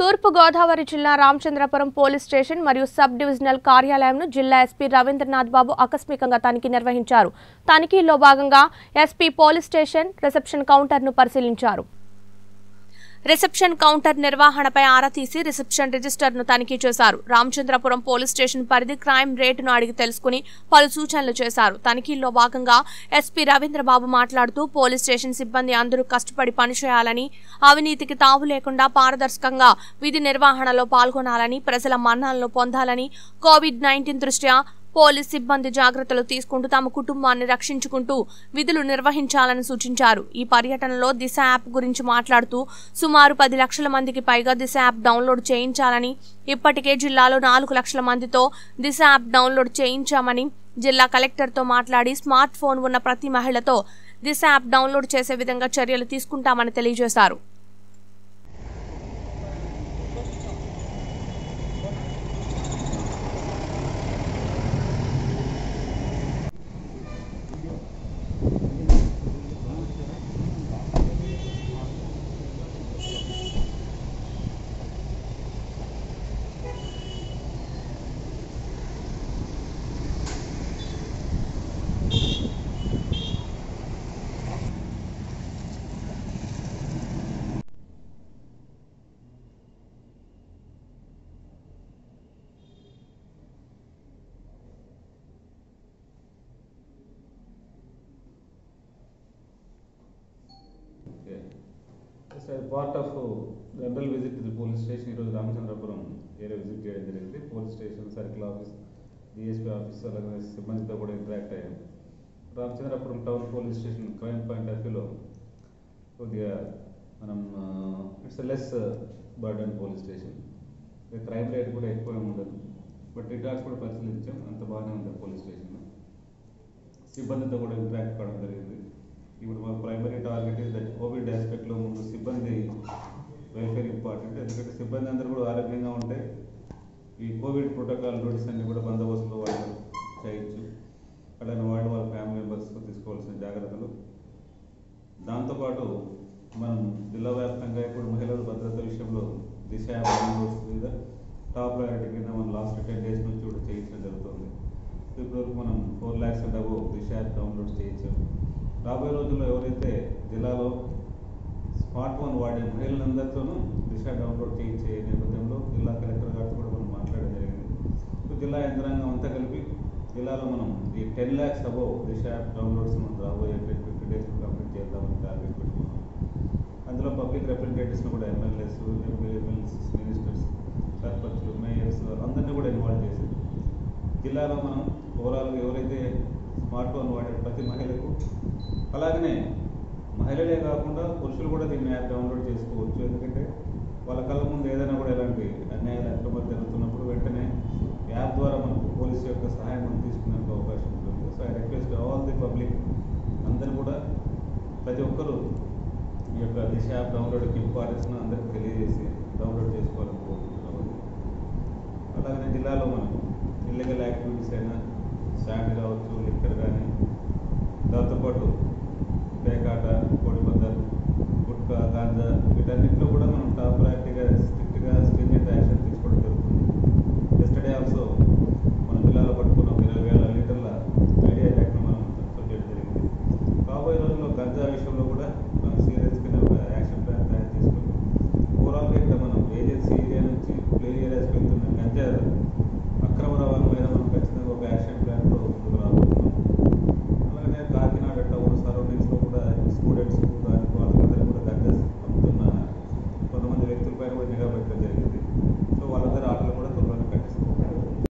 తూర్పుగోదావరి జిల్లా Ramachandrapuram police station మరియు sub divisional కార్యాలయంను జిల్లా ఎస్పీ రవీంద్రనాథ్ బాబు ఆకస్మికంగా తనిఖీ నిర్వహించారు. తనిఖీలో భాగంగా ఎస్పీ పోలీస్ స్టేషన్ రిసెప్షన్ కౌంటర్ను పరిశీలించారు. రిసెప్షన్ కౌంటర్ నిర్వహణపై ఆరా తీసి రిసెప్షన్ రిజిస్టర్ను తనిఖీ చేశారు. రామచంద్రపురం పోలీస్ స్టేషన్ పరిధి క్రైమ్ రేటును అడిగి తెలుసుకుని పలు సూచనలు చేశారు. తనిఖీల్లో భాగంగా ఎస్పీ రవీంద్రబాబు మాట్లాడుతూ పోలీస్ స్టేషన్ సిబ్బంది అందరూ కష్టపడి పనిచేయాలని అవినీతికి తావు లేకుండా పారదర్శకంగా విధి నిర్వహణలో పాల్గొనాలని ప్రజల మన్నాలను పొందాలని కోవిడ్ నైన్టీన్ దృష్ట్యా పోలీస్ సిబ్బంది జాగ్రత్తలు తీసుకుంటూ తమ కుటుంబాన్ని రక్షించుకుంటూ విధులు నిర్వహించాలని సూచించారు. ఈ పర్యటనలో దిశ యాప్ గురించి మాట్లాడుతూ సుమారు పది లక్షల మందికి పైగా దిశ యాప్ డౌన్లోడ్ చేయించాలని ఇప్పటికే జిల్లాలో నాలుగు లక్షల మందితో దిశ యాప్ డౌన్లోడ్ చేయించామని జిల్లా కలెక్టర్తో మాట్లాడి స్మార్ట్ ఫోన్ ఉన్న ప్రతి మహిళతో దిశ యాప్ డౌన్లోడ్ చేసే విధంగా చర్యలు తీసుకుంటామని తెలియజేశారు. Part of general visit the police station ఈరోజు రామచంద్రపురం ఏరియా విజిట్ చేయడం జరిగింది. Police station circle office DSP office అలాగే సిబ్బందితో కూడా ఇంటరాక్ట్ అయ్యాం. Ramachandrapuram town police station crime point of వ్యూలో కొద్దిగా మనం it's less burden police station crime rate కూడా ఎక్కువ ఉండదు. బట్ రికార్డ్స్ కూడా పరిశీలించాం. అంత బాగానే ఉంది పోలీస్ స్టేషన్లో సిబ్బందితో కూడా ఇంటరాక్ట్ కావడం జరిగింది ఇప్పుడు మా primary target is that covid ఆస్పెక్ట్లో ముందు సిబ్బంది వెల్ఫేర్ ఇంపార్టెంట్ ఎందుకంటే సిబ్బంది అందరూ కూడా ఆరోగ్యంగా ఉంటే ఈ కోవిడ్ ప్రోటోకాల్ రూల్స్ అన్ని కూడా బందోబస్తులో వాళ్ళు చేయొచ్చు అలానే వాళ్ళు వాళ్ళ ఫ్యామిలీ మెంబర్స్ తీసుకోవాల్సిన జాగ్రత్తలు. దాంతోపాటు మనం జిల్లా వ్యాప్తంగా ఇప్పుడు మహిళల భద్రత విషయంలో దిశ మీద టాప్ ప్రయారిటీ కింద మనం లాస్ట్ టెన్ డేస్ నుంచి కూడా చేయించడం జరుగుతుంది. ఇప్పటివరకు మనం four lakhs and above Disha app download చేయించాము రాబోయే రోజుల్లో ఎవరైతే జిల్లాలో స్మార్ట్ ఫోన్ వాడే మహిళలందరితోనూ దిశ డౌన్లోడ్ చేయించే నేపథ్యంలో జిల్లా కలెక్టర్ గారితో కూడా మనం మాట్లాడడం జరిగింది. జిల్లా యంత్రాంగం అంతా కలిపి జిల్లాలో మనం ఈ ten lakhs above Disha app downloads మనం రాబోయే టెన్ ఫిఫ్టీ డేస్ కంప్లీట్ చేద్దామని టార్గెట్ పెట్టుకున్నాం. అందులో పబ్లిక్ రిప్రజెంటేటివ్స్ని కూడా ఎమ్మెల్యేస్ ఎమ్మెల్యేస్ మినిస్టర్స్ సర్పంచ్లు మేయర్స్ అందరినీ కూడా ఇన్వాల్వ్ చేసి జిల్లాలో మనం ఓవరాల్గా ఎవరైతే స్మార్ట్ ఫోన్ వాడే ప్రతి మహిళకు అలాగనే మహిళలే కాకుండా పురుషులు కూడా దీన్ని యాప్ డౌన్లోడ్ చేసుకోవచ్చు. ఎందుకంటే ప్రతి ఒక్కరూ ఈ యొక్క దిశ యాప్ డౌన్లోడ్కి ఇంపార్టెన్స్ అందరికీ తెలియజేసి డౌన్లోడ్ చేసుకోవాలని కోరుకుంటున్నాము అలాగనే జిల్లాలో మనం ఇల్లీగల్ యాక్టివిటీస్ అయినా శాండ్ కావచ్చు లిక్కర్ కానీ దాంతోపాటు పేకాట కోడి పందాలు గుట్కా గాంజా వీటన్నిటిలో కూడా మనం టాప్ ప్రాక్టిక్గా స్ట్రిక్ట్గా స్ట్రింగ్